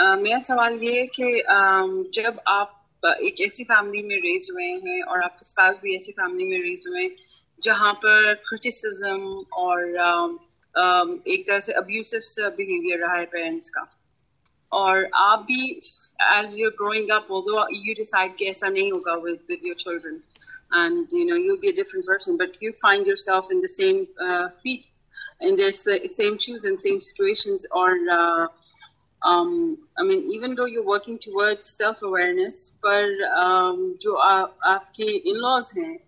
मेरा सवाल ये है कि जब आप एक ऐसी फैमिली में रेज हुए हैं और आपके स्पाउस भी ऐसी फैमिली में रेज हुए हैं जहाँ पर क्रिटिसिज्म और एक तरह से अब्यूसिव बिहेवियर रहा है पेरेंट्स का? और आप भी as you're growing up you decide कि ऐसा नहीं होगा with with your children and you know you'll be a different person but you find yourself in the same uh, feet in the same shoes and same situations uh, um, I mean even though you're working towards self-awareness पर um, जो आ, आपके in-laws हैं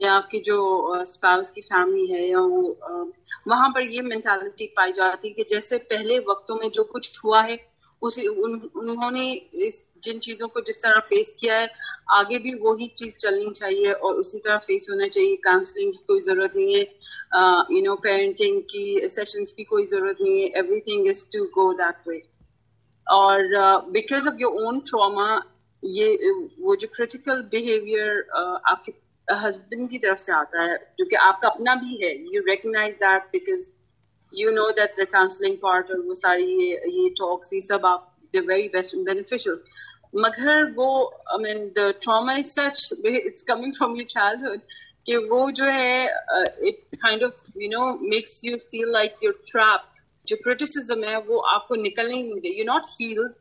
या आपके जो spouse की family है या वो वहाँ पर ये मेंटालिटी पाई जाती है कि जैसे पहले वक्तों में जो कुछ हुआ है उसी उन, उन्होंने इस जिन चीज़ों को जिस तरह फेस किया है आगे भी वही चीज़ चलनी चाहिए और उसी तरह फेस होना चाहिए। काउंसलिंग की कोई ज़रूरत नहीं है यू नो पेरेंटिंग की सेशंस की कोई ज़रूरत नहीं है। Everything is to go that way और because of your own trauma ये वो जो क्रिटिकल बिहेवियर uh, आपके हस्बैंड की तरफ़ से आता है जो कि आपका अपना भी है you recognise that because you know that the counselling part और वो सारी ये ये टॉक्स ये सब आप द वेरी बेस्ट बेनिफिशियल मगर वो I mean the trauma is such it's coming from your childhood कि वो जो है it kind of you know makes you feel like your trap जो क्रिटिसिज्म है वो आपको निकलने ही नहीं दे you not healed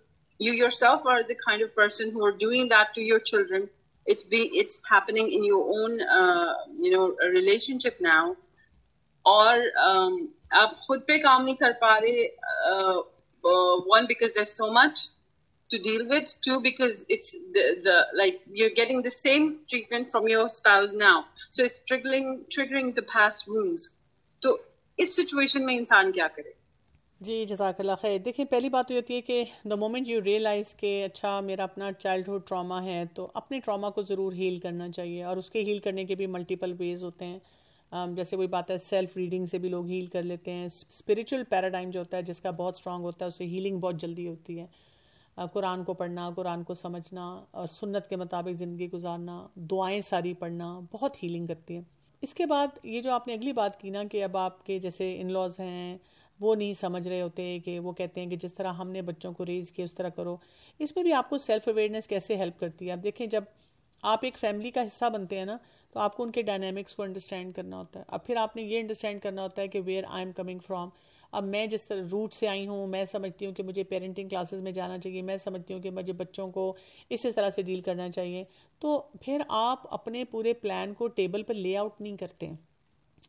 you yourself are the kind of person who are doing that to your children it's be it's happening in your own uh, you know relationship now or um, आप खुद पे काम नहीं कर पा रहे one because there's so much to deal with two because it's the, the like you're getting the same treatment from your spouse now so it's triggering triggering the past wounds तो इस सिचुएशन में इंसान क्या करे जी जजाकल्ला खैर। देखिए पहली बात तो होती है कि द मोमेंट यू रियलाइज़ कि अच्छा मेरा अपना चाइल्डहुड ट्रॉमा है तो अपने ट्रॉमा को ज़रूर हील करना चाहिए और उसके हील करने के भी मल्टीपल वेज होते हैं। um, जैसे कोई बात है सेल्फ रीडिंग से भी लोग हील कर लेते हैं। स्पिरिचुअल पैराडाइम जो होता है जिसका बहुत स्ट्रांग होता है उससे हीलिंग बहुत जल्दी होती है। कुरान को पढ़ना कुरान को समझना और सुन्नत के मुताबिक ज़िंदगी गुजारना दुआएँ सारी पढ़ना बहुत हीलिंग करती है। इसके बाद ये जो आपने अगली बात की ना कि अब आपके जैसे इन लॉज हैं वो नहीं समझ रहे होते कि वो कहते हैं कि जिस तरह हमने बच्चों को रेज़ किया, उस तरह करो। इसमें भी आपको सेल्फ अवेयरनेस कैसे हेल्प करती है? आप देखें, जब आप एक फैमिली का हिस्सा बनते हैं ना तो आपको उनके डायनेमिक्स को अंडरस्टैंड करना होता है। अब फिर आपने ये अंडरस्टैंड करना होता है कि where I am coming from अब मैं जिस तरह रूट से आई हूँ, मैं समझती हूँ कि मुझे पेरेंटिंग क्लासेस में जाना चाहिए, मैं समझती हूँ कि मुझे बच्चों को इस तरह से डील करना चाहिए। तो फिर आप अपने पूरे प्लान को टेबल पर लेआउट नहीं करते।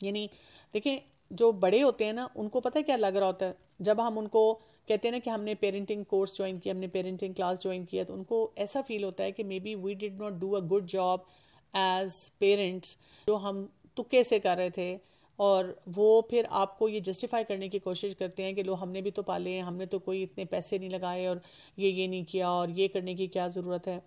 यानी देखिए जो बड़े होते हैं ना, उनको पता है क्या लग रहा होता है? जब हम उनको कहते हैं ना कि हमने पेरेंटिंग कोर्स ज्वाइन किया, हमने पेरेंटिंग क्लास ज्वाइन किया तो उनको ऐसा फील होता है कि maybe we did not do a good job as parents जो हम तुक्के से कर रहे थे। और वो फिर आपको ये जस्टिफाई करने की कोशिश करते हैं कि लो, हमने भी तो पाले हैं, हमने तो कोई इतने पैसे नहीं लगाए और ये ये नहीं किया और ये करने की क्या ज़रूरत है?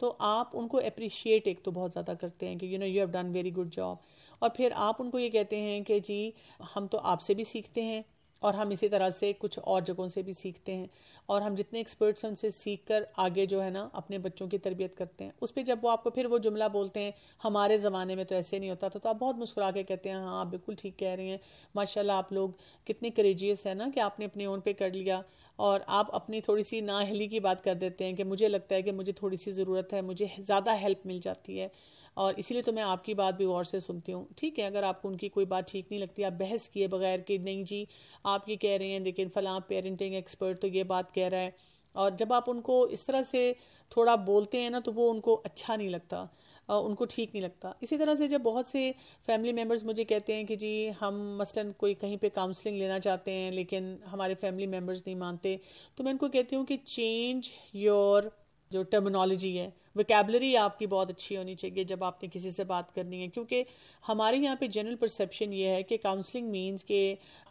तो आप उनको अप्रिशिएट एक तो बहुत ज़्यादा करते हैं कि you know you have done very good job और फिर आप उनको ये कहते हैं कि जी, हम तो आपसे भी सीखते हैं और हम इसी तरह से कुछ और जगहों से भी सीखते हैं और हम जितने एक्सपर्ट्स हैं उनसे सीख कर आगे जो है ना अपने बच्चों की तरबियत करते हैं। उस पर जब वो आपको फिर वो जुमला बोलते हैं, हमारे ज़माने में तो ऐसे नहीं होता था तो आप बहुत मुस्कुरा के कहते हैं हाँ आप बिल्कुल ठीक कह रहे हैं, माशाल्लाह आप लोग कितने करेजियस है ना कि आपने अपने ओन पे कर लिया और आप अपनी थोड़ी सी नाहली की बात कर देते हैं कि मुझे लगता है कि मुझे थोड़ी सी ज़रूरत है, मुझे ज़्यादा हेल्प मिल जाती है। और इसीलिए तो मैं आपकी बात भी गौर से सुनती हूँ। ठीक है, अगर आपको उनकी कोई बात ठीक नहीं लगती, आप बहस किए बगैर कि नहीं जी, आप ये कह रहे हैं, लेकिन फ़लाँ पेरेंटिंग एक्सपर्ट तो ये बात कह रहा है। और जब आप उनको इस तरह से थोड़ा बोलते हैं ना तो वो उनको अच्छा नहीं लगता उनको ठीक नहीं लगता। इसी तरह से जब बहुत से फैमिली मेंबर्स मुझे कहते हैं कि जी, हम मसलन कोई कहीं पे काउंसलिंग लेना चाहते हैं, लेकिन हमारे फैमिली मेंबर्स नहीं मानते तो मैं उनको कहती हूँ कि चेंज योर जो टर्मिनोलॉजी है वोकेबलरी आपकी बहुत अच्छी होनी चाहिए जब आपने किसी से बात करनी है क्योंकि हमारे यहाँ पे जनरल परसेप्शन ये है कि काउंसलिंग मींस के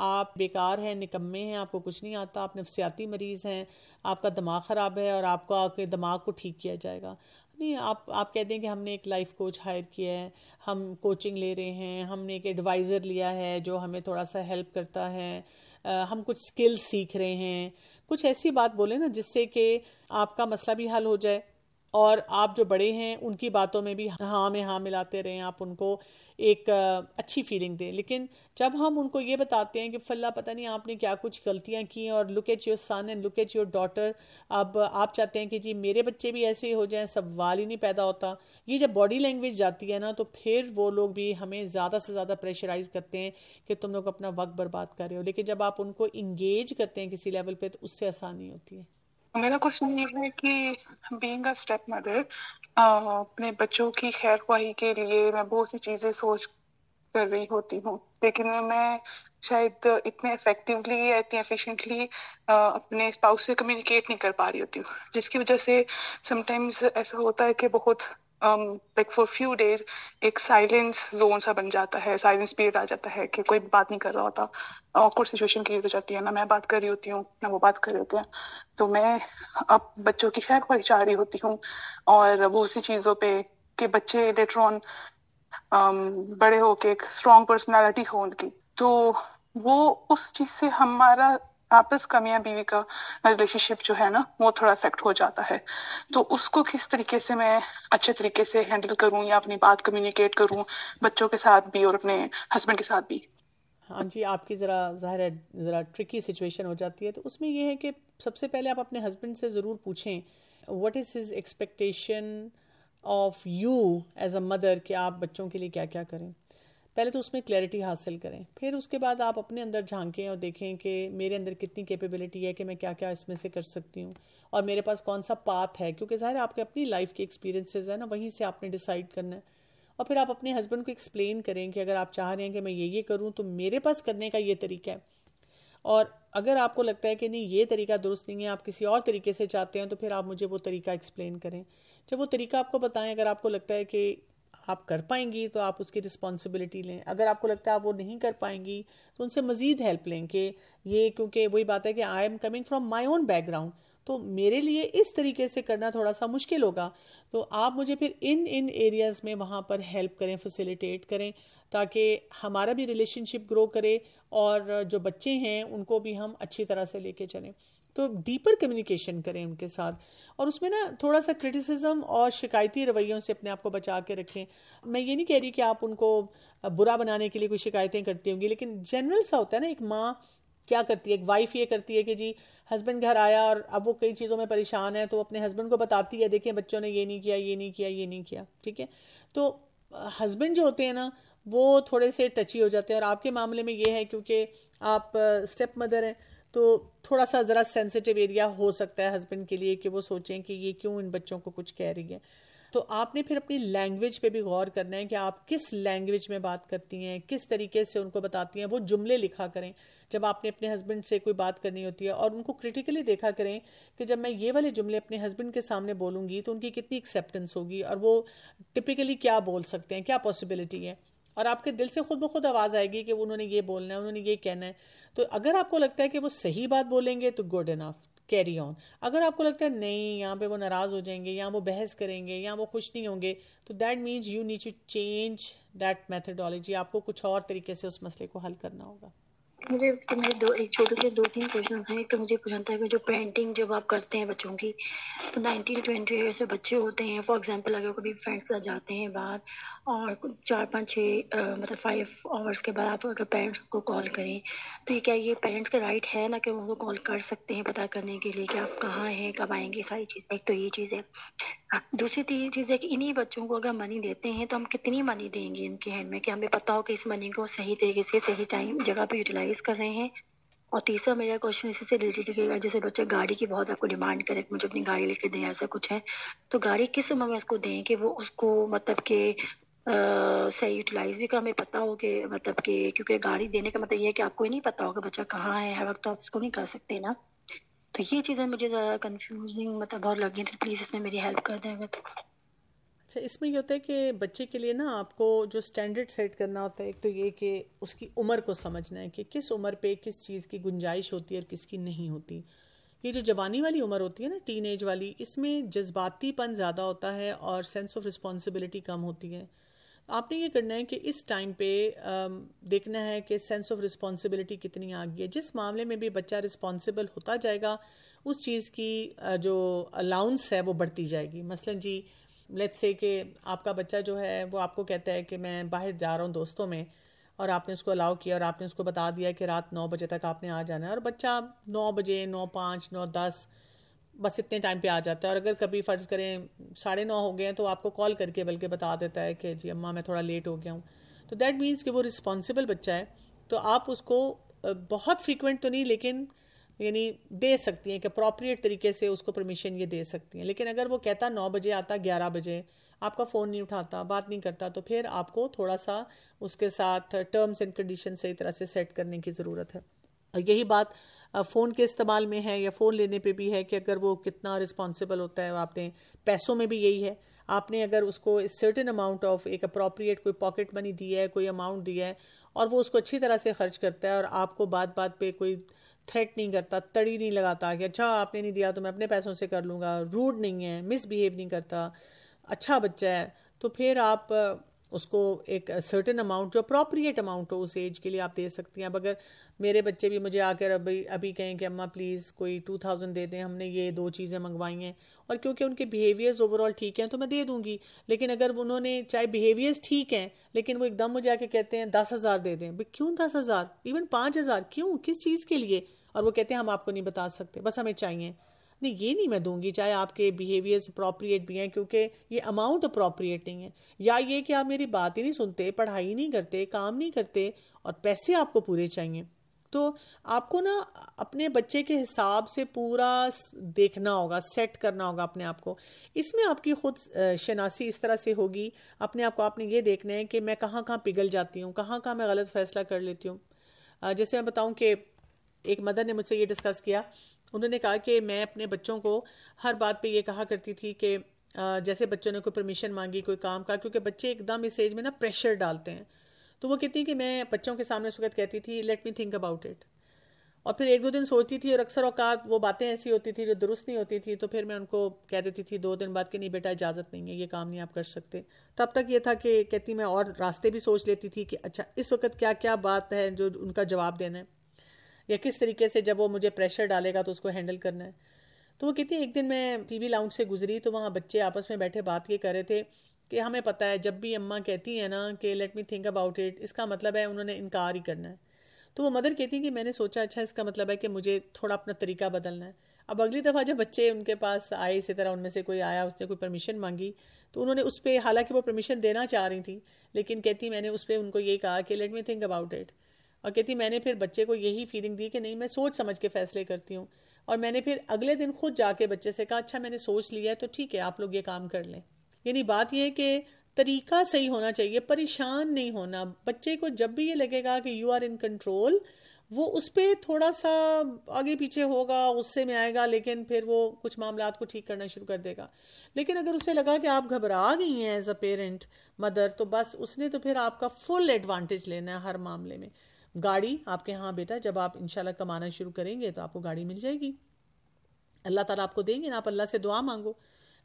आप बेकार हैं निकम्मे हैं आपको कुछ नहीं आता आप नफसियाती मरीज़ हैं आपका दिमाग ख़राब है और आपको आपके दिमाग को ठीक किया जाएगा। नहीं आप आप कहते हैं कि हमने एक लाइफ कोच हायर किया है हम कोचिंग ले रहे हैं हमने एक एडवाइज़र लिया है जो हमें थोड़ा सा हेल्प करता है आ, हम कुछ स्किल्स सीख रहे हैं कुछ ऐसी बात बोले ना जिससे कि आपका मसला भी हल हो जाए और आप जो बड़े हैं, उनकी बातों में भी हाँ में हाँ मिलाते रहें, आप उनको एक अच्छी फीलिंग दे। लेकिन जब हम उनको ये बताते हैं कि, फल्ला, पता नहीं आपने क्या कुछ गलतियाँ की हैं और look at your son and look at your daughter अब आप चाहते हैं कि, जी, मेरे बच्चे भी ऐसे ही जाएँ, सवाल ही नहीं पैदा होता। ये जब बॉडी लैंग्वेज जाती है ना तो फिर वो लोग भी हमें ज़्यादा से ज़्यादा प्रेशराइज करते हैं कि, तुम लोग अपना वक्त बर्बाद कर रहे हो। लेकिन जब आप उनको इंगेज करते हैं किसी लेवल पर तो उससे आसानी होती है। मेरा क्वेश्चन ये है कि बीइंग अ स्टेप मदर अपने बच्चों की खैर ख्वाही के लिए मैं बहुत सी चीज़ें सोच कर रही होती हूँ। लेकिन मैं शायद इतने इफेक्टिवली या इतनी एफिशिएंटली अपने स्पाउस से कम्युनिकेट नहीं कर पा रही होती हूँ। जिसकी वजह से समटाइम्स ऐसा होता है कि बहुत लाइक फॉर फ्यू डेज़ एक साइलेंस जोन सा बन जाता है साइलेंस पीरियड आ जाता है कि कोई बात नहीं कर रहा होता। ऑकवर्ड सिचुएशन क्रिएट हो जाती है, ना मैं बात कर रही होती हूँ, ना वो बात कर रहे होते हैं। तो मैं अब बच्चों की खैर ख्वाही चाह रही होती हूँ और बहुत सी चीज़ों पे कि बच्चे लेटर ऑन बड़े होके एक स्ट्रॉन्ग पर्सनैलिटी हो उनकी। तो वो उस चीज़ से हमारा आपस का मियाँ बीवी का रिलेशनशिप जो है ना, वो थोड़ा अफेक्ट हो जाता है। तो उसको किस तरीके से मैं अच्छे तरीके से हैंडल करूँ या अपनी बात कम्युनिकेट करूँ, बच्चों के साथ भी और अपने हस्बैंड के साथ भी? हाँ जी, आपकी ज़रा, ज़ाहिर है, ज़रा ट्रिकी सिचुएशन हो जाती है। तो उसमें ये है कि सबसे पहले आप अपने हस्बैंड से ज़रूर पूछें what is his expectation of you as a mother कि आप बच्चों के लिए क्या क्या करें? पहले तो उसमें क्लैरिटी हासिल करें। फिर उसके बाद आप अपने अंदर झांकें और देखें कि मेरे अंदर कितनी कैपेबिलिटी है कि मैं क्या क्या इसमें से कर सकती हूँ। और मेरे पास कौन सा पाथ है? क्योंकि ज़ाहिर आपके अपनी लाइफ के एक्सपीरियंसेस है ना, वहीं से आपने डिसाइड करना है। और फिर आप अपने हस्बैंड को एक्सप्लेन करें कि अगर आप चाह रहे हैं कि मैं ये ये करूँ तो मेरे पास करने का ये तरीका है। और अगर आपको लगता है कि नहीं, ये तरीका दुरुस्त नहीं है, आप किसी और तरीके से चाहते हैं तो फिर आप मुझे वो तरीका एक्सप्लेन करें। जब वो तरीका आपको बताएँ, अगर आपको लगता है कि आप कर पाएँगी तो आप उसकी रिस्पॉन्सिबिलिटी लें। अगर आपको लगता है आप वो नहीं कर पाएँगी तो उनसे मज़ीद हेल्प लें कि ये क्योंकि वही बात है कि I am coming from my own background तो मेरे लिए इस तरीके से करना थोड़ा सा मुश्किल होगा। तो आप मुझे फिर इन इन एरियाज़ में वहाँ पर हेल्प करें फैसिलिटेट करें, ताकि हमारा भी रिलेशनशिप ग्रो करे और जो बच्चे हैं, उनको भी हम अच्छी तरह से लेके चलें। तो डीपर कम्युनिकेशन करें उनके साथ। और उसमें ना थोड़ा सा क्रिटिसिज्म और शिकायती रवैयों से अपने आप को बचा के रखें। मैं ये नहीं कह रही कि आप उनको बुरा बनाने के लिए कोई शिकायतें करती होंगी, लेकिन जनरल सा होता है ना, एक माँ क्या करती है, एक वाइफ ये करती है कि जी हस्बैंड घर आया और अब वो कई चीज़ों में परेशान है तो अपने हस्बैंड को बताती है, देखिए बच्चों ने ये नहीं किया, ये नहीं किया, ये नहीं किया। ठीक है? तो हस्बैंड जो होते हैं ना, वो थोड़े से टची हो जाते हैं। और आपके मामले में ये है क्योंकि आप स्टेप मदर हैं तो थोड़ा सा ज़रा सेंसिटिव एरिया हो सकता है हस्बैंड के लिए कि वो सोचें कि ये क्यों इन बच्चों को कुछ कह रही है। तो आपने फिर अपनी लैंग्वेज पे भी गौर करना है कि आप किस लैंग्वेज में बात करती हैं, किस तरीके से उनको बताती हैं, वो जुमले लिखा करें। जब आपने अपने हस्बैंड से कोई बात करनी होती है और उनको क्रिटिकली देखा करें कि जब मैं ये वाले जुमले अपने हस्बैंड के सामने बोलूँगी तो उनकी कितनी एक्सेप्टेंस होगी और वो टिपिकली क्या बोल सकते हैं, क्या पॉसिबिलिटी है। और आपके दिल से खुद ब खुद आवाज़ आएगी कि उन्होंने ये बोलना है, उन्होंने ये कहना है। तो अगर आपको लगता है कि वो सही बात बोलेंगे तो गुड इनफ कैरी ऑन अगर आपको लगता है, नहीं, यहाँ पे वो नाराज़ हो जाएँगे या वो बहस करेंगे या वो खुश नहीं होंगे तो that means you need to change that methodology आपको कुछ और तरीके से उस मसले को हल करना होगा। मुझे मेरे दो, एक छोटे से दो तीन क्वेश्चन हैं। कि मुझे पूछना था कि जो पेंटिंग जब आप करते हैं बच्चों की तो नाइनटीन ट्वेंटी ईयर से बच्चे होते हैं। फॉर एग्जांपल अगर कभी फ्रेंड्स साथ जाते हैं बाहर और चार, पाँच छः मतलब फाइव आवर्स के बाद आप अगर पेरेंट्स को कॉल करें तो ये क्या ये पेरेंट्स का राइट है ना कि उनको कॉल कर सकते हैं पता करने के लिए कि आप कहाँ हैं, कब आएँगे, सारी चीज़ें, एक तो ये चीज़ है। दूसरी तीन चीज़ है कि इन्हीं बच्चों को अगर मनी देते हैं तो हम कितनी मनी देंगे इनके हैंड में? कि हमें पता हो कि इस मनी को सही तरीके से, सही टाइम जगह पे यूटिलाइज कर रहे हैं। और तीसरा मेरा क्वेश्चन इसी से रिलेटेड है जैसे बच्चे गाड़ी की बहुत आपको डिमांड करे मुझे अपनी गाड़ी लेके दें, ऐसा कुछ है। तो गाड़ी किस उम्र में उसको दें कि वो उसको मतलब के सही यूटिलाइज भी कर? हमें पता हो कि मतलब कि क्योंकि गाड़ी देने का मतलब ये है कि आपको ही नहीं पता होगा बच्चा कहाँ है, हर वक्त तो आप इसको नहीं कर सकते ना। तो ये चीज़ें मुझे ज़रा कंफ्यूजिंग मतलब बहुत लगी तो प्लीज़ इसमें मेरी हेल्प कर दें अगर। अच्छा इसमें ये होता है कि बच्चे के लिए ना आपको जो स्टैंडर्ड सेट करना होता है, एक तो ये कि उसकी उम्र को समझना है कि किस उम्र पे किस चीज़ की गुंजाइश होती है और किसकी नहीं होती। ये जो जवानी वाली उम्र होती है ना टीन वाली, इसमें जज्बातीपन ज़्यादा होता है और सेंस ऑफ़ रिस्पॉन्सिबिलिटी कम होती है। आपने ये करना है कि इस टाइम पे देखना है कि सेंस ऑफ़ रिस्पॉन्सिबिलिटी कितनी आ गई है। जिस मामले में भी बच्चा रिस्पॉन्सिबल होता जाएगा, उस चीज़ की जो अलाउंस है वो बढ़ती जाएगी। मसलन जी लेट्स से कि आपका बच्चा जो है, वो आपको कहता है कि मैं बाहर जा रहा हूँ दोस्तों में और आपने उसको अलाउ किया और आपने उसको बता दिया कि रात नौ बजे तक आपने आ जाना है। और बच्चा नौ बजे, नौ पाँच, नौ दस, बस इतने टाइम पे आ जाता है। और अगर कभी फ़र्ज़ करें साढ़े नौ हो गए हैं तो आपको कॉल करके बल्कि बता देता है कि जी अम्मा, मैं थोड़ा लेट हो गया हूँ। तो दैट मीन्स कि वो रिस्पॉन्सिबल बच्चा है। तो आप उसको बहुत फ्रीक्वेंट तो नहीं, लेकिन यानी दे सकती हैं कि अप्रोप्रिएट तरीके से उसको परमिशन ये दे सकती हैं। लेकिन अगर वो कहता नौ बजे आता, ग्यारह बजे, आपका फ़ोन नहीं उठाता, बात नहीं करता तो फिर आपको थोड़ा सा उसके साथ टर्म्स एंड कंडीशन सही तरह से सेट करने की ज़रूरत है। यही बात फ़ोन के इस्तेमाल में है या फ़ोन लेने पे भी है कि अगर वो कितना रिस्पॉन्सिबल होता है, आपने पैसों में भी यही है। आपने अगर उसको सर्टेन अमाउंट ऑफ़ एक अप्रोप्रिएट कोई पॉकेट मनी दी है, कोई अमाउंट दिया है, और वो उसको अच्छी तरह से खर्च करता है और आपको बात बात पे कोई थ्रेट नहीं करता, तड़ी नहीं लगाता कि अच्छा आपने नहीं दिया तो मैं अपने पैसों से कर लूँगा। रूड नहीं है मिसबिहेव नहीं करता। अच्छा बच्चा है तो फिर आप उसको एक सर्टेन अमाउंट जो अप्रोप्रिएट अमाउंट हो उस एज के लिए आप दे सकती हैं। अब अगर मेरे बच्चे भी मुझे आकर अभी अभी कहें कि, अम्मा प्लीज़ कोई टू थाउज़ेंड दे दें, हमने ये दो चीज़ें मंगवाई हैं। और क्योंकि उनके बिहेवियर्स ओवरऑल ठीक हैं तो मैं दे दूँगी। लेकिन अगर उन्होंने, चाहे बिहेवियर्स ठीक हैं, लेकिन वो एकदम मुझे आके कहते हैं, दस हज़ार दे दें। भाई, क्यों दस हज़ार? इवन पाँच हज़ार? क्यों? किस चीज़ के लिए? और वो कहते हैं, हम आपको नहीं बता सकते, बस हमें चाहिए। नहीं, ये नहीं मैं दूँगी, चाहे आपके बिहेवियर्स अप्रोप्रिएट भी हैं, क्योंकि ये अमाउंट अप्रोप्रिएट नहीं है। या ये कि आप मेरी बात ही नहीं सुनते, पढ़ाई नहीं करते, काम नहीं करते, और पैसे आपको पूरे चाहिए। तो आपको ना अपने बच्चे के हिसाब से पूरा देखना होगा सेट करना होगा अपने आप को। इसमें आपकी खुद शनासी इस तरह से होगी, अपने आप को आपने ये देखना है कि मैं कहाँ कहाँ पिघल जाती हूँ कहाँ कहाँ मैं गलत फैसला कर लेती हूँ। जैसे मैं बताऊँ कि एक मदर ने मुझसे ये डिस्कस किया। उन्होंने कहा कि मैं अपने बच्चों को हर बात पे ये कहा करती थी कि जैसे बच्चों ने कोई परमिशन मांगी, कोई काम का, क्योंकि बच्चे एकदम इस एज में ना प्रेशर डालते हैं। तो वो कहती कि मैं बच्चों के सामने उस वक्त कहती थी let me think about it और फिर एक दो दिन सोचती थी और अक्सर औकात वो बातें ऐसी होती थी जो दुरुस्त नहीं होती थी तो फिर मैं उनको कह देती थी, दो दिन बाद कि नहीं बेटा, इजाज़त नहीं है, ये काम नहीं आप कर सकते। तब तक ये था कि कहती, मैं और रास्ते भी सोच लेती थी कि अच्छा इस वक्त क्या क्या बात है जो उनका जवाब देना है। या किस तरीके से जब वो मुझे प्रेशर डालेगा तो उसको हैंडल करना है। तो वो कहती है एक दिन मैं टीवी लाउंज से गुजरी तो वहाँ बच्चे आपस में बैठे बात ये कर रहे थे कि हमें पता है, जब भी अम्मा कहती है ना कि let me think about it इसका मतलब है उन्होंने इनकार ही करना है। तो वो मदर कहती कि मैंने सोचा अच्छा इसका मतलब है कि मुझे थोड़ा अपना तरीका बदलना है। अब अगली दफ़ा जब बच्चे उनके पास आए, इसी तरह उनमें से कोई आया, उसने कोई परमिशन मांगी तो उन्होंने उस पर हालाँकि वो परमिशन देना चाह रही थी, लेकिन कहती, मैंने उस पर उनको ये कहा कि let me think about it और कहती, मैंने फिर बच्चे को यही फीलिंग दी कि नहीं, मैं सोच समझ के फैसले करती हूँ। और मैंने फिर अगले दिन खुद जाके बच्चे से कहा अच्छा मैंने सोच लिया है तो ठीक है, आप लोग ये काम कर लें। यानी बात यह है कि तरीका सही होना चाहिए, परेशान नहीं होना। बच्चे को जब भी ये लगेगा कि यू आर इन कंट्रोल वो उस पर थोड़ा सा आगे पीछे होगा गुस्से में आएगा, लेकिन फिर वो कुछ मामला को ठीक करना शुरू कर देगा। लेकिन अगर उसे लगा कि आप घबरा गई हैं एज अ पेरेंट मदर तो बस उसने तो फिर आपका फुल एडवांटेज लेना है हर मामले में। गाड़ी आपके यहाँ बेटा, जब आप इंशाल्लाह कमाना शुरू करेंगे तो आपको गाड़ी मिल जाएगी। अल्लाह ताला आपको देंगे ना, आप अल्लाह से दुआ मांगो।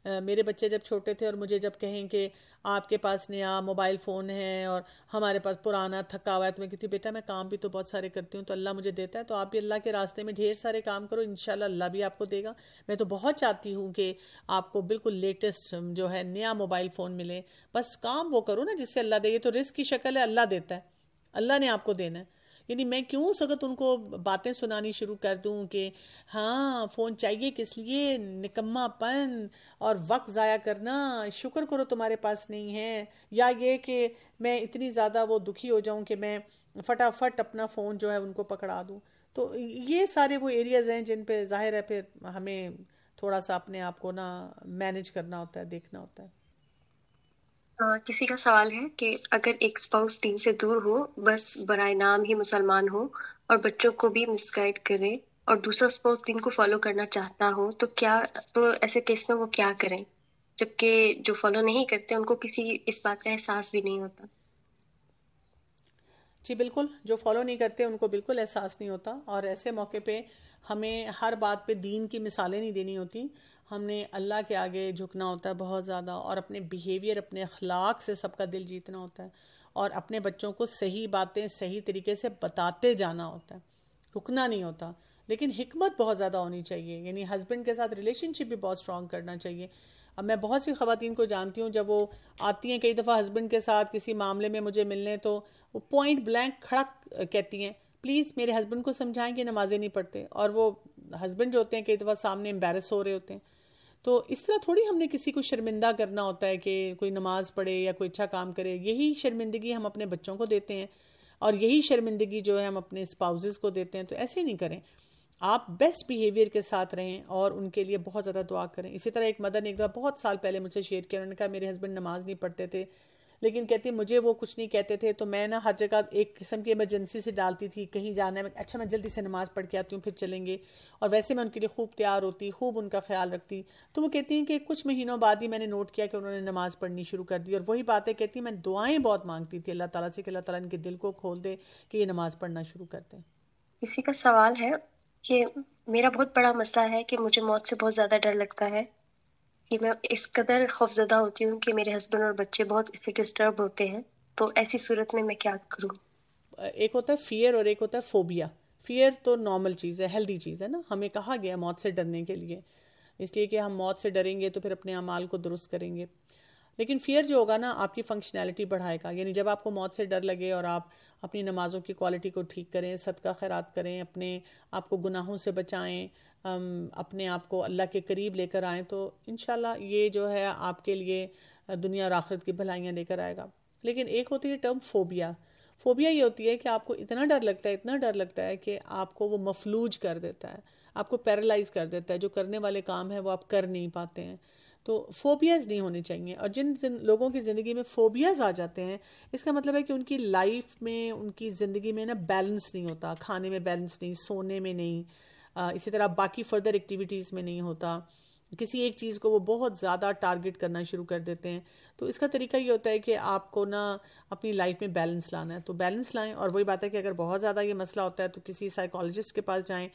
मेरे बच्चे जब छोटे थे और मुझे जब कहें कि आपके पास नया मोबाइल फ़ोन है और हमारे पास पुराना थका हुआ है तो मैं कहती बेटा, मैं काम भी तो बहुत सारे करती हूँ तो अल्लाह मुझे देता है तो आप भी अल्लाह के रास्ते में ढेर सारे काम करो इन अल्लाह भी आपको देगा। मैं तो बहुत चाहती हूँ कि आपको बिल्कुल लेटेस्ट जो है, नया मोबाइल फ़ोन मिले। बस काम वो करो ना जिससे अल्लाह दे, ये तो रिस्क की शक्ल है, अल्लाह देता है। अल्लाह ने आपको देना है। यानी मैं क्यों उस वक्त उनको बातें सुनानी शुरू कर दूँ कि हाँ फ़ोन चाहिए किस लिए? निकम्मापन और वक्त ज़ाया करना, शुक्र करो तुम्हारे पास नहीं है। या ये कि मैं इतनी ज़्यादा वो दुखी हो जाऊँ कि मैं फटाफट अपना फ़ोन जो है उनको पकड़ा दूँ। तो ये सारे वो एरियाज़ हैं जिन पे ज़ाहिर है फिर हमें थोड़ा सा अपने आप को ना मैनेज करना होता है, देखना होता है। आ, किसी का सवाल है कि अगर एक स्पाउस दीन से दूर हो बस बराए नाम ही मुसलमान हो और बच्चों को भी मिसगाइड करे और दूसरा स्पाउस दीन को फॉलो करना चाहता हो तो क्या तो ऐसे केस में वो क्या करें? जबकि जो फॉलो नहीं करते उनको किसी इस बात का एहसास भी नहीं होता। जी बिल्कुल। जो फॉलो नहीं करते उनको बिल्कुल एहसास नहीं होता और ऐसे मौके पे हमें हर बात पे दीन की मिसालें नहीं देनी होती। हमने अल्लाह के आगे झुकना होता है बहुत ज़्यादा और अपने बिहेवियर अपने अखलाक से सबका दिल जीतना होता है और अपने बच्चों को सही बातें सही तरीके से बताते जाना होता है। रुकना नहीं होता, लेकिन हिकमत बहुत ज़्यादा होनी चाहिए। यानी हस्बैंड के साथ रिलेशनशिप भी बहुत स्ट्रांग करना चाहिए। अब मैं बहुत सी खातन को जानती हूँ, जब वो आती हैं कई दफ़ा हस्बैंड के साथ किसी मामले में मुझे मिलने तो वो पॉइंट ब्लैंक खड़क कहती हैं प्लीज़ मेरे हस्बैंड को समझाएँ कि नमाजें नहीं पढ़ते। और वो हस्बैंड जो होते हैं, कई दफ़ा सामने एम्बेरस हो रहे होते हैं। तो इस तरह थोड़ी हमने किसी को शर्मिंदा करना होता है कि कोई नमाज़ पढ़े या कोई अच्छा काम करे। यही शर्मिंदगी हम अपने बच्चों को देते हैं और यही शर्मिंदगी जो है हम अपने स्पाउजेस को देते हैं। तो ऐसे नहीं करें। आप बेस्ट बिहेवियर के साथ रहें और उनके लिए बहुत ज़्यादा दुआ करें। इसी तरह एक मदर ने एक बहुत साल पहले मुझसे शेयर किया। उन्होंने कहा, मेरे हस्बैंड नमाज़ नहीं पढ़ते थे। लेकिन कहती, मुझे वो कुछ नहीं कहते थे तो मैं ना हर जगह एक किस्म की इमरजेंसी से डालती थी, कहीं जाना है अच्छा मैं जल्दी से नमाज़ पढ़ के आती हूँ, फिर चलेंगे। और वैसे मैं उनके लिए खूब तैयार होती, खूब उनका ख्याल रखती। तो वो कहती हैं कि कुछ महीनों बाद ही मैंने नोट किया कि उन्होंने नमाज़ पढ़नी शुरू कर दी। और वही बातें कहती, मैं दुआएँ बहुत मांगती थी, अल्लाह ताला से कि अल्लाह ताला इनके दिल को खोल दे कि ये नमाज़ पढ़ना शुरू कर दें। इसी का सवाल है कि मेरा बहुत बड़ा मसला है कि मुझे मौत से बहुत ज़्यादा डर लगता है। कि मैं इस कदर खौफजदा होती हूँ कि मेरे हस्बैंड और बच्चे बहुत इससे डिस्टर्ब होते हैं तो ऐसी सूरत में मैं क्या करूँ? एक होता है फियर और एक होता है फोबिया फियर तो नॉर्मल चीज़ है हेल्दी चीज़ है ना? हमें कहा गया मौत से डरने के लिए. इसलिए कि हम मौत से डरेंगे तो फिर अपने अमाल को दुरुस्त करेंगे. लेकिन फियर जो होगा ना, आपकी फंक्शनैलिटी बढ़ाएगा. यानी जब आपको मौत से डर लगे और आप अपनी नमाज़ों की क्वालिटी को ठीक करें, सदका खैरात करें, अपने आपको गुनाहों से बचाएँ अपने आप को अल्लाह के करीब लेकर आएँ तो इन ये जो है आपके लिए दुनिया और आखिरत की भलाइयाँ लेकर आएगा। लेकिन एक होती है टर्म फोबिया। फोबिया ये होती है कि आपको इतना डर लगता है, इतना डर लगता है कि आपको वो मफलूज कर देता है, आपको पैरालाइज कर देता है, जो करने वाले काम है वो आप कर नहीं पाते हैं। तो फोबियाज नहीं होने चाहिए। और जिन लोगों की ज़िंदगी में फोबियाज आ जाते हैं, इसका मतलब है कि उनकी लाइफ में, उनकी ज़िंदगी में ना बैलेंस नहीं होता, खाने में बैलेंस नहीं, सोने में नहीं। इसी तरह बाकी फर्दर एक्टिविटीज़ में नहीं होता। किसी एक चीज़ को वो बहुत ज़्यादा टारगेट करना शुरू कर देते हैं। तो इसका तरीका ये होता है कि आपको ना अपनी लाइफ में बैलेंस लाना है। तो बैलेंस लाएँ और वही बात है कि अगर बहुत ज़्यादा ये मसला होता है तो किसी साइकोलॉजिस्ट के पास जाएँ,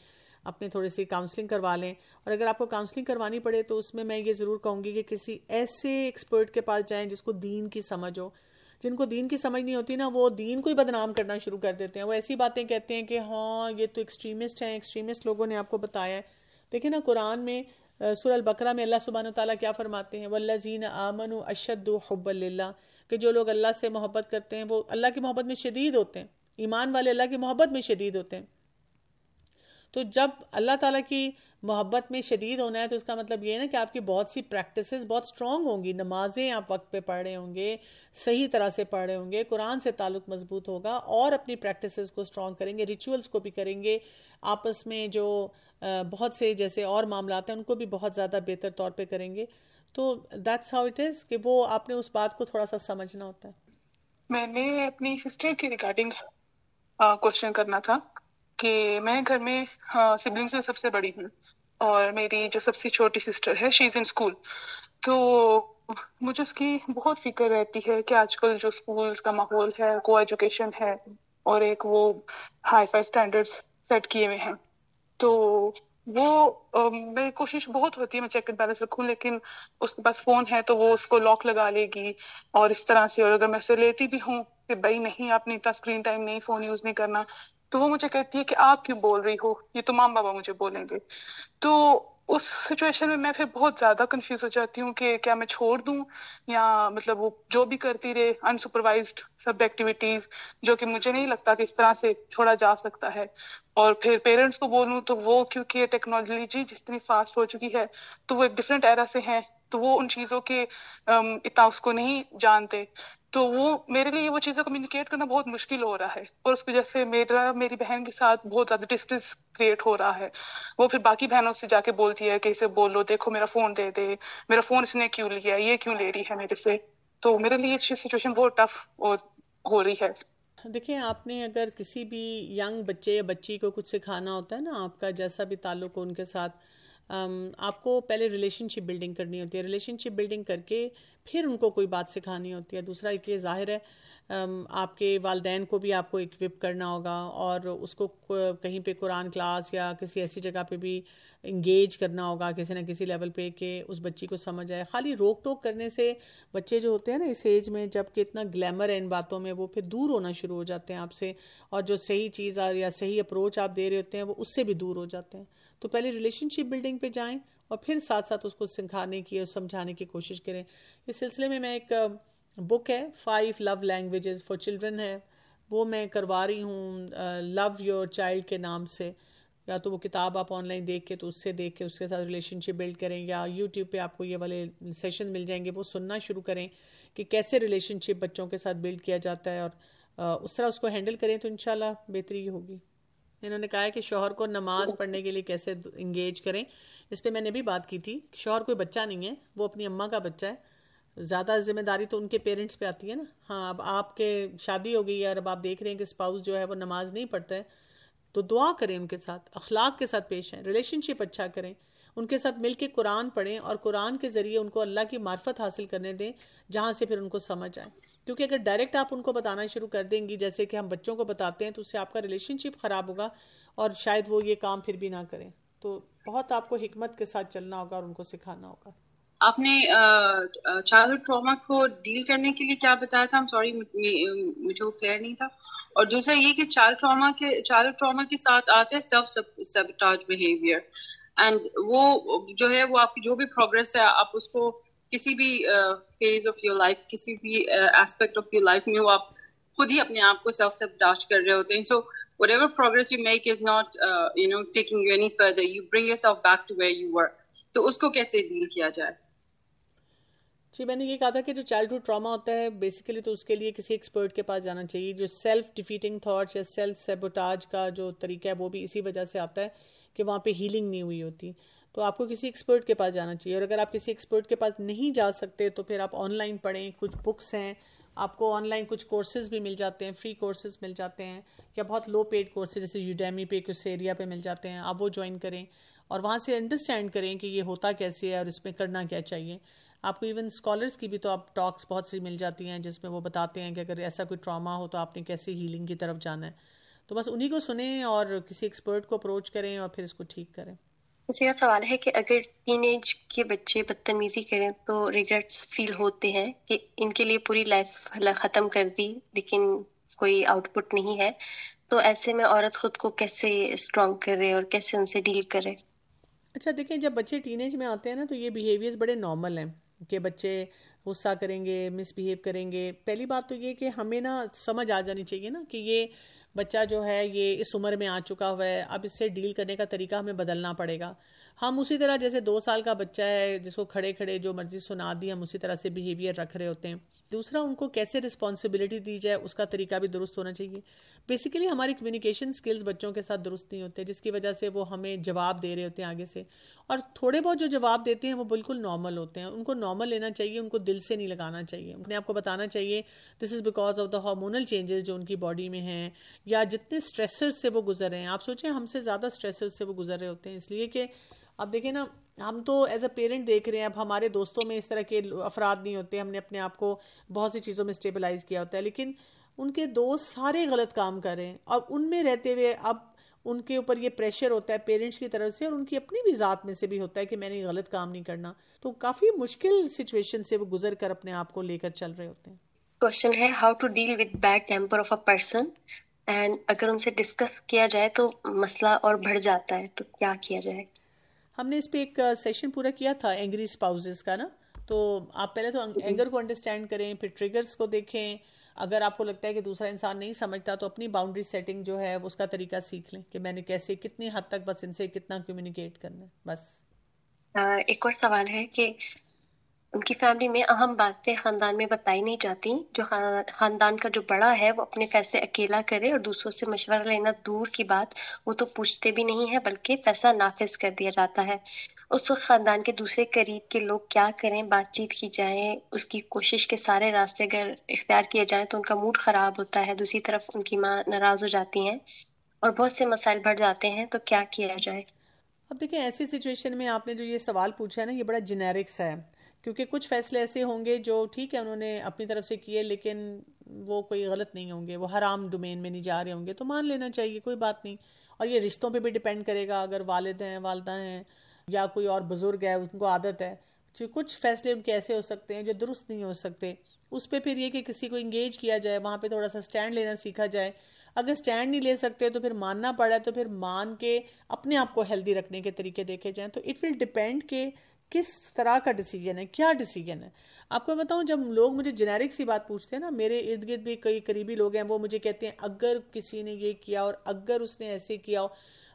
अपने थोड़ी सी काउंसलिंग करवा लें। और अगर आपको काउंसलिंग करवानी पड़े तो उसमें मैं ये ज़रूर कहूँगी कि किसी ऐसे एक्सपर्ट के पास जाएँ जिसको दीन की समझ हो। जिनको दीन की समझ नहीं होती ना, वो दीन को ही बदनाम करना शुरू कर देते हैं। वो ऐसी बातें कहते हैं कि हाँ ये तो एक्सट्रीमिस्ट हैं एक्सट्रीमिस्ट लोगों ने आपको बताया है। देखिए ना, कुरान में सुरल बकरा में अल्लाह सुबहान ताला क्या फरमाते हैं? वल्लाजीन आमन अशद हब्बल्ला कि जो लोग अल्लाह से मोहब्बत करते हैं, वो अल्लाह की मोहब्बत में शदीद होते हैं। ईमान वाले अल्लाह की मोहब्बत में शदीद होते हैं। तो जब अल्लाह ताला की मोहब्बत में शदीद होना है तो उसका मतलब ये है ना कि आपकी बहुत सी प्रैक्टिस बहुत स्ट्रांग होंगी। नमाजें आप वक्त पे पढ़ रहे होंगे, सही तरह से पढ़ रहे होंगे, कुरान से ताल्लुक मज़बूत होगा और अपनी प्रैक्टिस को स्ट्रांग करेंगे रिचुअल्स को भी करेंगे। आपस में जो बहुत से जैसे और मामला हैं, उनको भी बहुत ज़्यादा बेहतर तौर पर करेंगे। तो दैट्स हाउ इट इज़ कि वो आपने उस बात को थोड़ा सा समझना होता है। मैंने अपनी सिस्टर की रिगार्डिंग क्वेश्चन करना था। कि मैं घर में हाँ, सिबलिंग्स में सबसे बड़ी हूँ और मेरी जो सबसे छोटी सिस्टर है शी इज़ इन स्कूल तो मुझे उसकी बहुत फ़िक्र रहती है कि आजकल जो स्कूल्स का माहौल है को एजुकेशन है और एक वो हाई फाई स्टैंडर्ड्स सेट किए हुए हैं। तो वो मेरी कोशिश बहुत होती है मैं चेक एंड बैलेंस रखूँ लेकिन उसके पास फ़ोन है तो वो उसको लॉक लगा लेगी और इस तरह से। और अगर मैं उसे लेती भी हूँ कि भाई नहीं आपने इतना स्क्रीन टाइम नहीं फ़ोन यूज़ नहीं करना तो वो मुझे कहती है कि आप क्यों बोल रही हो? ये तो माम बाबा मुझे बोलेंगे। तो उस सिचुएशन में मैं फिर बहुत ज़्यादा कंफ्यूज हो जाती हूँ कि क्या मैं छोड़ दूँ? या मतलब वो जो भी करती रहे अनसुपरवाइज्ड सब एक्टिविटीज़ जो कि मुझे नहीं लगता कि इस तरह से छोड़ा जा सकता है। और फिर पेरेंट्स को बोलूँ तो वो, क्योंकि टेक्नोलॉजी जितनी फास्ट हो चुकी है तो वो एक डिफरेंट एरा से हैं। तो वो उन चीज़ों के इतना उसको नहीं जानते। तो वो मेरे लिए वो चीज़ें कम्युनिकेट करना बहुत मुश्किल हो रहा है। और उसकी वजह से मेरा, मेरी बहन के साथ बहुत ज़्यादा डिस्टेंस क्रिएट हो रहा है। वो फिर बाकी बहनों से जाके बोलती है कि इसे बोलो, देखो मेरा फ़ोन दे दे, मेरा फ़ोन इसने क्यों लिया, ये क्यों ले रही है मेरे से? तो मेरे लिए सिचुएशन बहुत टफ और हो रही है। देखिए, आपने अगर किसी भी यंग बच्चे या बच्ची को कुछ सिखाना होता है ना, आपका जैसा भी ताल्लुक हो उनके साथ आपको पहले रिलेशनशिप बिल्डिंग करनी होती है। रिलेशनशिप बिल्डिंग करके फिर उनको कोई बात सिखानी होती है। दूसरा एक ये ज़ाहिर है आपके वालदेन को भी आपको इक्विप करना होगा और उसको कहीं पे कुरान क्लास या किसी ऐसी जगह पे भी इंगेज करना होगा किसी ना किसी लेवल पे कि उस बच्ची को समझ आए। खाली रोक टोक करने से बच्चे जो होते हैं ना इस एज में जब कि इतना ग्लैमर है इन बातों में, वो फिर दूर होना शुरू हो जाते हैं आपसे और जो सही चीज़ या सही अप्रोच आप दे रहे होते हैं, वो उससे भी दूर हो जाते हैं। तो पहले रिलेशनशिप बिल्डिंग पे जाएँ और फिर साथ साथ उसको सिखाने की और समझाने की कोशिश करें। इस सिलसिले में मैं एक बुक है five love languages for children है। वो मैं करवा रही हूँ लव योर चाइल्ड के नाम से। या तो वो किताब आप ऑनलाइन देख के तो उससे देख के उसके साथ रिलेशनशिप बिल्ड करें या यूट्यूब पे आपको ये वाले सेशन मिल जाएँगे, वो सुनना शुरू करें कि कैसे रिलेशनशिप बच्चों के साथ बिल्ड किया जाता है और उस तरह उसको हैंडल करें तो इनशाला बेहतरी होगी। इन्होंने कहा है कि शोहर को नमाज़ पढ़ने के लिए कैसे इंगेज करें। इस पर मैंने भी बात की थी। शोहर कोई बच्चा नहीं है वो अपनी अम्मा का बच्चा है। ज़्यादा ज़िम्मेदारी तो उनके पेरेंट्स पे आती है ना। हाँ अब आपके शादी हो गई है और अब आप देख रहे हैं कि स्पाउस जो है वो नमाज़ नहीं पढ़ता है। तो दुआ करें उनके साथ अखलाक के साथ पेश आए रिलेशनशिप अच्छा करें। उनके साथ मिल के कुरान पढ़ें और कुरान के ज़रिए उनको अल्लाह की मार्फत हासिल करने दें जहाँ से फिर उनको समझ आए। क्योंकि अगर डायरेक्ट आप उनको बताना शुरू कर देंगी, जैसे कि हम बच्चों को बताते हैं तो उससे आपका रिलेशनशिप ख़राब होगा और शायद वो ये काम फिर भी ना करें। तो बहुत आपको हिकमत के साथ चलना होगा और उनको सिखाना होगा। आपने चाइल्डहुड ट्रॉमा को डील करने के लिए क्या बताया था? सॉरी मुझे वो क्लियर नहीं था। और दूसरा ये कि चाइल्ड ट्रॉमा के चाइल्ड ट्रॉमा के साथ आते हैं सेल्फ सबटाज बिहेवियर एंड वो जो है, वो आपकी जो भी प्रोग्रेस है, आप उसको किसी भी फ़ेज़ ऑफ़ योर लाइफ किसी भी एस्पेक्ट ऑफ़ योर लाइफ में वो आप खुद ही अपने आप को सेल्फ सबटाज कर रहे होते हैं। सो whatever progress you make is not uh, you know taking you any further. You bring yourself back to where you were. तो उसको कैसे डील किया जाए? जी मैंने ये कहा था कि जो चाइल्डहुड ट्रॉमा होता है बेसिकली तो उसके लिए किसी एक्सपर्ट के पास जाना चाहिए। जो सेल्फ डिफीटिंग थॉट्स या सेल्फ सेबोटाज का जो तरीका है वो भी इसी वजह से आता है कि वहाँ पे हीलिंग नहीं हुई होती। तो आपको किसी एक्सपर्ट के पास जाना चाहिए। और अगर आप किसी एक्सपर्ट के पास नहीं जा सकते तो फिर आप ऑनलाइन पढ़ें, कुछ बुक्स हैं। आपको ऑनलाइन कुछ कोर्सेज भी मिल जाते हैं फ्री कोर्सेज मिल जाते हैं, या बहुत लो पेड कोर्सेज जैसे यूडेमी पे कुछ एरिया पे मिल जाते हैं। आप वो ज्वाइन करें और वहाँ से अंडरस्टैंड करें कि ये होता कैसे है और इसमें करना क्या चाहिए। आपको इवन स्कॉलर्स की भी तो आप टॉक्स बहुत सी मिल जाती हैं, जिसमें वो बताते हैं कि अगर ऐसा कोई ट्रामा हो तो आपने कैसे हीलिंग की तरफ़ जाना है। तो बस उन्हीं को सुने और किसी एक्सपर्ट को अप्रोच करें और फिर इसको ठीक करें। दूसरा सवाल है कि अगर टीनेज के बच्चे बदतमीजी करें तो रिग्रेट्स फील होते हैं कि इनके लिए पूरी लाइफ ख़त्म कर दी, लेकिन कोई आउटपुट नहीं है। तो ऐसे में औरत खुद को कैसे स्ट्रॉन्ग करे और कैसे उनसे डील करे? अच्छा देखें जब बच्चे टीनेज में आते हैं ना तो ये बिहेवियर्स बड़े नॉर्मल हैं कि बच्चे गुस्सा करेंगे मिसबिहेव करेंगे। पहली बात तो ये कि हमें ना समझ आ जानी चाहिए ना कि ये बच्चा जो है, ये इस उम्र में आ चुका हुआ है, अब इससे डील करने का तरीका हमें बदलना पड़ेगा। हम उसी तरह, जैसे दो साल का बच्चा है, जिसको खड़े खड़े जो मर्ज़ी सुना दी, हम उसी तरह से बिहेवियर रख रहे होते हैं। दूसरा उनको कैसे रिस्पॉन्सिबिलिटी दी जाए, उसका तरीका भी दुरुस्त होना चाहिए। बेसिकली हमारी कम्युनिकेशन स्किल्स बच्चों के साथ दुरुस्त नहीं होते, जिसकी वजह से वो हमें जवाब दे रहे होते हैं आगे से। और थोड़े बहुत जो जवाब देते हैं, वो बिल्कुल नॉर्मल होते हैं। उनको नॉर्मल लेना चाहिए, उनको दिल से नहीं लगाना चाहिए। अपने आपको बताना चाहिए this is because of the hormonal changes जो उनकी बॉडी में हैं, या जितने स्ट्रेसर्स से वो गुजर रहे हैं। आप सोचें, हमसे ज़्यादा स्ट्रेसर्स से वो गुजर रहे होते हैं, इसलिए कि अब देखें ना, हम तो एज अ पेरेंट देख रहे हैं, अब हमारे दोस्तों में इस तरह के अफराद नहीं होते, हमने अपने आप को बहुत सी चीज़ों में स्टेबलाइज किया होता है, लेकिन उनके दोस्त सारे गलत काम कर रहे हैं। और उनमें रहते हुए अब उनके ऊपर ये प्रेशर होता है पेरेंट्स की तरफ़ से और उनकी अपनी भी ज़ात में से भी होता है कि मैंने गलत काम नहीं करना। तो काफ़ी मुश्किल सिचुएशन से वो गुजर कर अपने आप को लेकर चल रहे होते हैं। क्वेश्चन है how to deal with bad temper of a person and अगर उनसे डिस्कस किया जाए तो मसला और बढ़ जाता है तो क्या किया जाए? हमने इस पर एक सेशन पूरा किया था एंग्री स्पाउजेस का ना? तो आप पहले तो एंगर को अंडरस्टैंड करें, फिर ट्रिगर्स को देखें। अगर आपको लगता है कि दूसरा इंसान नहीं समझता तो अपनी बाउंड्री सेटिंग जो है, उसका तरीका सीख लें कि मैंने कैसे, कितनी हद तक बस इनसे कितना कम्युनिकेट करना है, बस। एक और सवाल है कि उनकी फैमिली में अहम बातें खानदान में बताई नहीं जाती। जो खानदान का जो बड़ा है, वो अपने फैसले अकेला करे और दूसरों से मशवरा लेना दूर की बात, वो तो पूछते भी नहीं है, बल्कि फैसला नाफिज कर दिया जाता है। उस वक्त खानदान के दूसरे करीब के लोग क्या करें? बातचीत की जाए, उसकी कोशिश के सारे रास्ते अगर इख्तियार किए जाए तो उनका मूड खराब होता है, दूसरी तरफ़ उनकी माँ नाराज़ हो जाती हैं और बहुत से मसाइल बढ़ जाते हैं तो क्या किया जाए? अब देखिए, ऐसी सिचुएशन में आपने जो ये सवाल पूछा है ना, ये बड़ा जेनेरिक्स है। क्योंकि कुछ फैसले ऐसे होंगे जो ठीक है, उन्होंने अपनी तरफ़ से किए, लेकिन वो कोई गलत नहीं होंगे, वो हराम डोमेन में नहीं जा रहे होंगे तो मान लेना चाहिए, कोई बात नहीं। और ये रिश्तों पे भी डिपेंड करेगा, अगर वालिद हैं, वालदा हैं, या कोई और बुज़ुर्ग है, उनको आदत है जो कुछ फैसले उनके ऐसे हो सकते हैं जो दुरुस्त नहीं हो सकते। उस पर फिर ये कि किसी को इंगेज किया जाए, वहाँ पर थोड़ा सा स्टैंड लेना सीखा जाए। अगर स्टैंड नहीं ले सकते तो फिर मानना पड़ा तो फिर मान के अपने आप को हेल्दी रखने के तरीके देखे जाएँ। तो इट विल डिपेंड के किस तरह का डिसीज़न है, क्या डिसीज़न है? आपको बताऊँ, जब लोग मुझे जेनेरिक सी बात पूछते हैं ना, मेरे इर्द गिर्द भी कई करीबी लोग हैं, वो मुझे कहते हैं, अगर किसी ने ये किया और अगर उसने ऐसे किया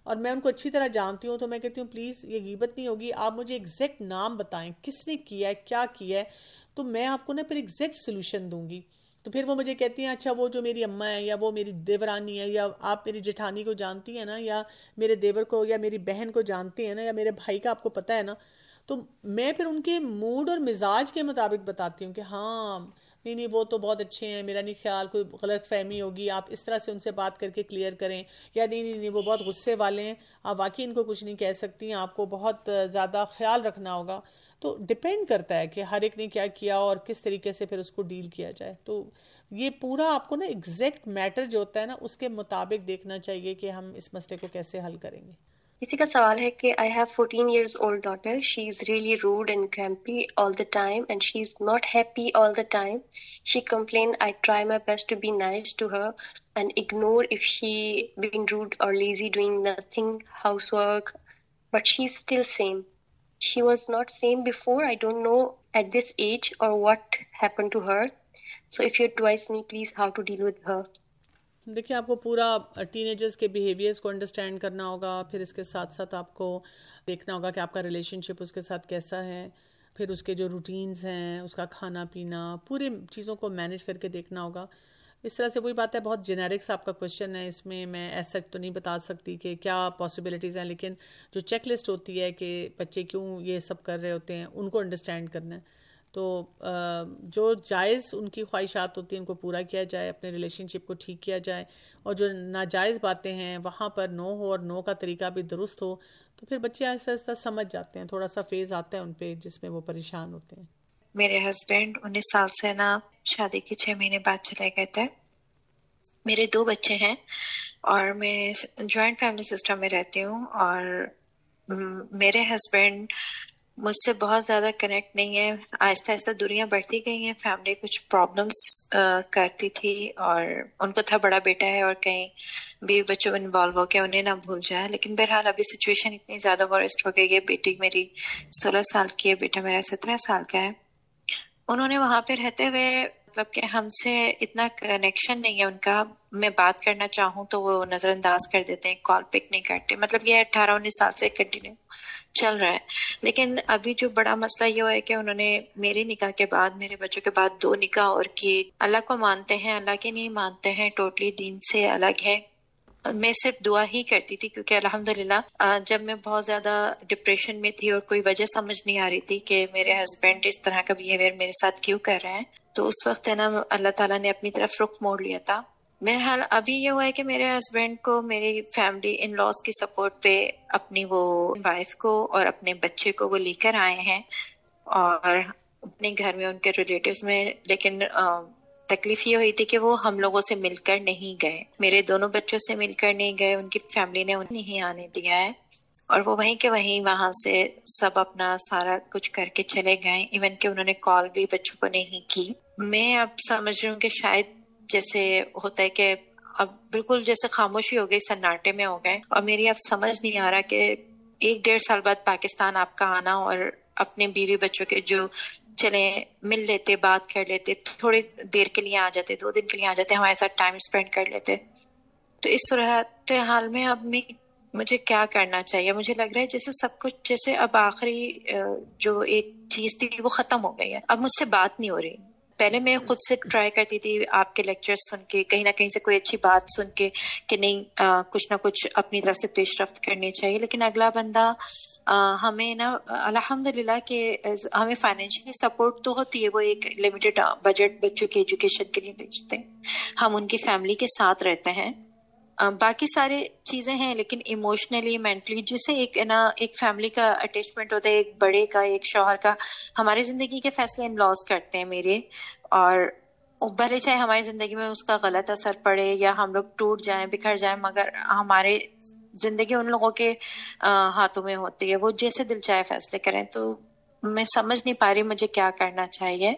और मैं उनको अच्छी तरह जानती हूँ तो मैं कहती हूँ, प्लीज़, ये गिबत नहीं होगी, आप मुझे एग्जैक्ट नाम बताएँ, किसने किया है, क्या किया है? तो मैं आपको ना फिर एग्जैक्ट सोल्यूशन दूँगी। तो फिर वो मुझे कहती हैं अच्छा वो जो मेरी अम्मा है, या वो मेरी देवरानी है, या आप मेरी जेठानी को जानती हैं ना, या मेरे देवर को, या मेरी बहन को जानती हैं ना, या मेरे भाई का आपको पता है ना तो मैं फिर उनके मूड और मिजाज के मुताबिक बताती हूँ कि हाँ नहीं नहीं, वो तो बहुत अच्छे हैं, मेरा नहीं ख्याल, कोई गलत फहमी होगी, आप इस तरह से उनसे बात करके क्लियर करें। या नहीं नहीं नहीं, वो बहुत गुस्से वाले हैं, आप वाकई इनको कुछ नहीं कह सकती, आपको बहुत ज़्यादा ख्याल रखना होगा। तो डिपेंड करता है कि हर एक ने क्या किया और किस तरीके से फिर उसको डील किया जाए। तो ये पूरा आपको ना एग्जैक्ट मैटर जो होता है ना, उसके मुताबिक देखना चाहिए कि हम इस मसले को कैसे हल करेंगे। किसी का सवाल है कि I have 14 years old daughter she is really rude and grumpy all the time and she is not happy all the time she complain I try my best to be nice to her and ignore if she being rude or lazy doing nothing housework but she's still same she was not same before I don't know at this age or what happened to her so if you advise me please how to deal with her देखिए, आपको पूरा teenagers के behaviours को understand करना होगा, फिर इसके साथ साथ आपको देखना होगा कि आपका रिलेशनशिप उसके साथ कैसा है, फिर उसके जो रूटीन्स हैं, उसका खाना पीना पूरे चीज़ों को मैनेज करके देखना होगा। इस तरह से वही बात है, बहुत जेनेरिक्स आपका क्वेश्चन है, इसमें मैं ऐसा तो नहीं बता सकती कि क्या पॉसिबिलिटीज़ हैं, लेकिन जो चेक लिस्ट होती है कि बच्चे क्यों ये सब कर रहे होते हैं, उनको अंडरस्टैंड करना है। तो जो जायज़ उनकी ख्वाहिशात होती हैं, उनको पूरा किया जाए, अपने रिलेशनशिप को ठीक किया जाए, और जो नाजायज़ बातें हैं, वहाँ पर नो हो और नो का तरीका भी दुरुस्त हो तो फिर बच्चे आहिस्ता आहिस्ता समझ जाते हैं, थोड़ा सा फ़ेज़ आता है उन पर जिसमें वो परेशान होते हैं। मेरे हस्बैंड उन्नीस साल से ना शादी के छः महीने बाद चले गए थे। मेरे दो बच्चे हैं और मैं जॉइंट फैमिली सिस्टम में रहती हूँ और मेरे हस्बैंड मुझसे बहुत ज़्यादा कनेक्ट नहीं है। आहिस्ता आहिस्ता दूरियाँ बढ़ती गई हैं। फैमिली कुछ प्रॉब्लम्स करती थी और उनको था बड़ा बेटा है और कहीं भी बच्चों में इन्वॉल्व हो गया उन्हें ना भूल जाए। लेकिन बहरहाल अभी सिचुएशन इतनी ज़्यादा वॉरेस्ट हो गई है। बेटी मेरी सोलह साल की है, बेटा मेरा सत्रह साल का है। उन्होंने वहाँ पे रहते हुए मतलब कि हमसे इतना कनेक्शन नहीं है उनका। मैं बात करना चाहूँ तो वो नजरअंदाज कर देते हैं कॉल पिक नहीं करते। मतलब ये अट्ठारह उन्नीस साल से कंटिन्यू चल रहा है। लेकिन अभी जो बड़ा मसला ये है कि उन्होंने मेरे निकाह के बाद, मेरे बच्चों के बाद दो निकाह और किए। अल्लाह को मानते हैं, अल्लाह के नहीं मानते हैं टोटली दीन से अलग है। मैं सिर्फ़ दुआ ही करती थी क्योंकि अल्हम्दुलिल्लाह जब मैं बहुत ज़्यादा डिप्रेशन में थी और कोई वजह समझ नहीं आ रही थी कि मेरे हस्बैंड इस तरह का बिहेवियर मेरे साथ क्यों कर रहे हैं तो उस वक्त है ना, अल्लाह ताला ने अपनी तरफ़ रुख मोड़ लिया था। बहरहाल, अभी ये हुआ है कि मेरे हस्बैंड को, मेरी फैमिली इन लॉज की सपोर्ट पे अपनी वो वाइफ को और अपने बच्चे को वो लेकर आए हैं। और अपने घर में उनके रिलेटिव्स में, लेकिन तकलीफ़ ये हुई थी कि वो हम लोगों से मिलकर नहीं गए। मेरे दोनों बच्चों से मिलकर नहीं गए, उनकी फैमिली ने उन्हें नहीं आने दिया है। और वो वहीं के वहीं वहाँ से सब अपना सारा कुछ करके चले गए। इवन कि उन्होंने कॉल भी बच्चों को नहीं की। मैं अब समझ रही हूँ कि शायद जैसे होता है कि अब बिल्कुल जैसे खामोशी हो गई, सन्नाटे में हो गए। और मेरी अब समझ नहीं आ रहा कि एक डेढ़ साल बाद पाकिस्तान आपका आना और अपने बीवी बच्चों के जो चले मिल लेते, बात कर लेते, थोड़ी देर के लिए आ जाते, दो दिन के लिए आ जाते हमारे साथ टाइम स्पेंड कर लेते। तो इस सूरत हाल में अब मैं मुझे क्या करना चाहिए? मुझे लग रहा है जैसे सब कुछ जैसे अब आखिरी जो एक चीज़ थी वो खत्म हो गई है। अब मुझसे बात नहीं हो रही। पहले मैं खुद से ट्राई करती थी आपके लेक्चर सुन के कहीं ना कहीं से कोई अच्छी बात सुन के कि नहीं आ, कुछ ना कुछ अपनी तरफ़ से पेशरफ करनी चाहिए। लेकिन अगला बंदा आ, हमें ना अल्हम्दुलिल्लाह के हमें फाइनेंशियली सपोर्ट तो होती है वो एक लिमिटेड बजट बच्चों की एजुकेशन के लिए भेजते हैं। हम उनकी फैमिली के साथ रहते हैं। बाकी सारे चीज़ें हैं, लेकिन इमोशनली मेंटली जिसे एक ना, एक फैमिली का अटैचमेंट होता है, एक बड़े का, एक शोहर का, हमारी ज़िंदगी के फैसले इन लॉस करते हैं मेरे। और भले चाहे हमारी ज़िंदगी में उसका गलत असर पड़े या हम लोग टूट जाए, बिखर जाए, मगर हमारे ज़िंदगी उन लोगों के हाथों में होती है, वो जैसे दिल चाहे फैसले करें। तो मैं समझ नहीं पा रही मुझे क्या करना चाहिए।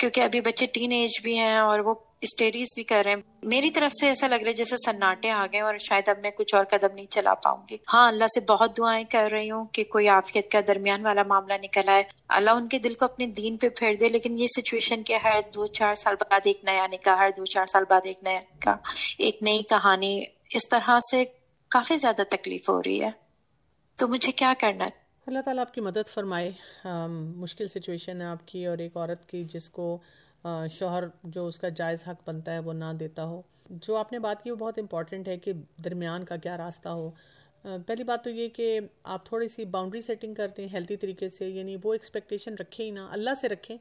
क्योंकि अभी बच्चे टीन एज भी हैं और वो स्टडीज़ भी कर रहे हैं। मेरी तरफ़ से ऐसा लग रहा है जैसे सन्नाटे आ गए और शायद अब मैं कुछ और कदम नहीं चला पाऊँगी। हाँ अल्लाह से बहुत दुआएँ कर रही हूँ कि कोई आफियत का दरमियान वाला मामला निकल आए। अल्लाह उनके दिल को अपने दीन पे फेर दे, लेकिन ये सिचुएशन क्या हर दो चार साल बाद एक नया निकाह, हर दो चार साल बाद एक नया निकाह, एक नई कहानी इस तरह से काफ़ी ज़्यादा तकलीफ़ हो रही है। तो मुझे क्या करना अल्लाह ताला आपकी मदद फरमाए मुश्किल सिचुएशन है आपकी और एक औरत की जिसको शोहर जो उसका जायज़ हक बनता है वो ना देता हो। जो आपने बात की वो बहुत इंपॉर्टेंट है कि दरमियान का क्या रास्ता हो। पहली बात तो ये कि आप थोड़ी सी बाउंड्री सेटिंग करते हैं हेल्थी तरीके से, यानी वो एक्सपेक्टेशन रखें ही ना, अल्लाह से रखें।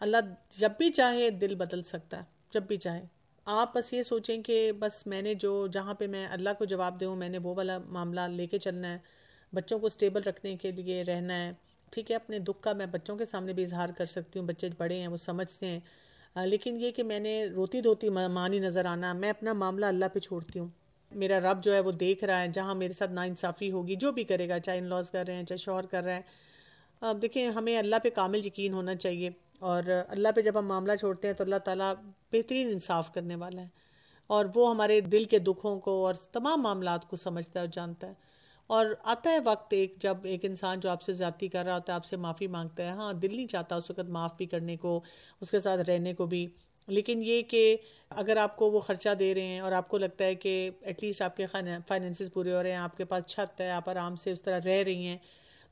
अल्लाह जब भी चाहे दिल बदल सकता है, जब भी चाहे। आप बस ये सोचें कि बस मैंने जो, जहाँ पे मैं अल्लाह को जवाब दूँ, मैंने वो वाला मामला लेके चलना है। बच्चों को स्टेबल रखने के लिए रहना है। ठीक है, अपने दुख का मैं बच्चों के सामने भी इजहार कर सकती हूँ, बच्चे बड़े हैं, वो समझते हैं। लेकिन ये कि मैंने रोती धोती मानी नज़र आना, मैं अपना मामला अल्लाह पे छोड़ती हूँ। मेरा रब जो है वो देख रहा है, जहाँ मेरे साथ नाइंसाफ़ी होगी, जो भी करेगा, चाहे इन लॉज कर रहे हैं, चाहे शोहर कर रहे हैं। अब देखिए, हमें अल्लाह पे कामिल यकीन होना चाहिए और अल्लाह पे जब हम मामला छोड़ते हैं तो अल्लाह ताला बेहतरीन इंसाफ करने वाला है। और वो हमारे दिल के दुखों को और तमाम मामला को समझता है और जानता है। और आता है वक्त एक, जब एक इंसान जो आपसे ज़्यादती कर रहा होता है, आपसे माफ़ी माँगता है। हाँ दिल नहीं चाहता उस वक्त माफ़ भी करने को, उसके साथ रहने को भी। लेकिन ये कि अगर आपको वो ख़र्चा दे रहे हैं और आपको लगता है कि एटलीस्ट आपके फाइनेंसिस पूरे हो रहे हैं, आपके पास छत है, आप आराम से उस तरह रह रही हैं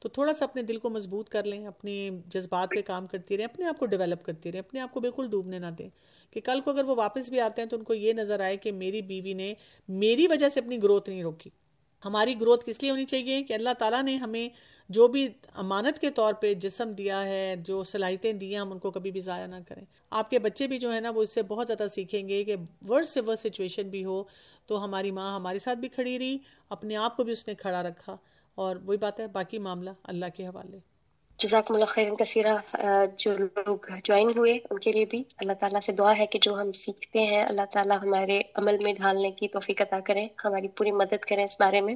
तो थोड़ा सा अपने दिल को मज़बूत कर लें, अपने जज्बात पे काम करती रहें, अपने आप को डेवलप करती रहें, अपने आप को बिल्कुल डूबने ना दें। कि कल को अगर वो वापस भी आते हैं तो उनको ये नज़र आए कि मेरी बीवी ने मेरी वजह से अपनी ग्रोथ नहीं रोकी। हमारी ग्रोथ किस लिए होनी चाहिए? कि अल्लाह ताला ने हमें जो भी अमानत के तौर पे जिसम दिया है, जो सलाहियतें दी हैं, हम उनको कभी भी ज़ाया ना करें। आपके बच्चे भी जो है ना, वो इससे बहुत ज़्यादा सीखेंगे कि वर्ड से वर्ड सिचुएशन भी हो तो हमारी माँ हमारे साथ भी खड़ी रही, अपने आप को भी उसने खड़ा रखा। और वही बात है, बाकी मामला अल्लाह के हवाले। जजाकमुल्ला खैर कसीरा जो लोग ज्वाइन हुए उनके लिए भी अल्लाह ताला से दुआ है कि जो हम सीखते हैं अल्लाह ताला हमारे अमल में ढालने की तोफ़ी अता करें हमारी पूरी मदद करें इस बारे में